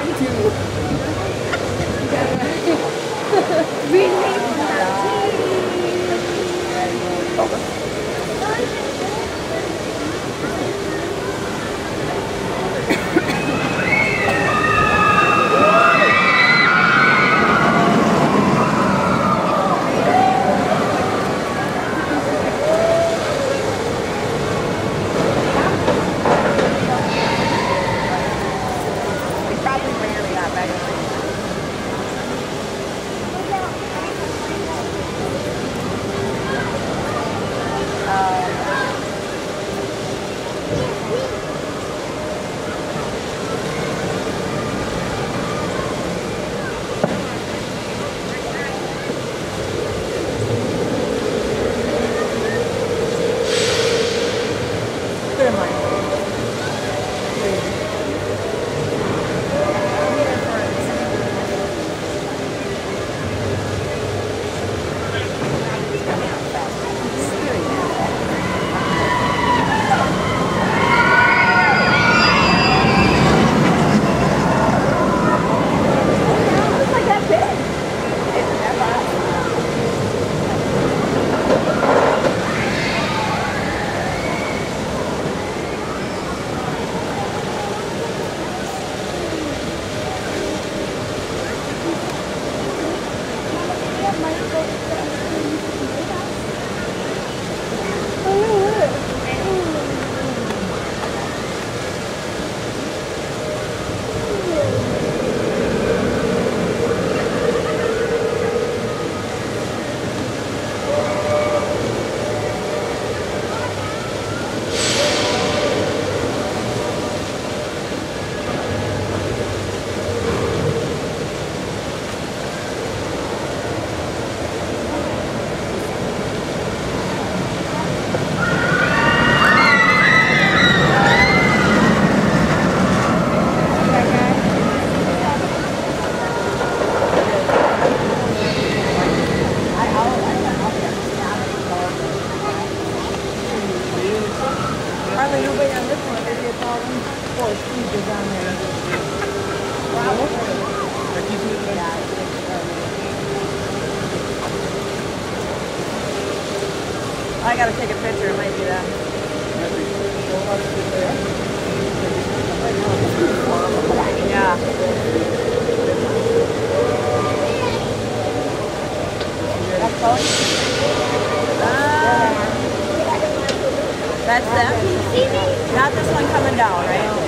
trying to four speakers on there. I gotta take a picture. It might be that. Yeah. That's. Uh, that's them? Not this one coming down, right?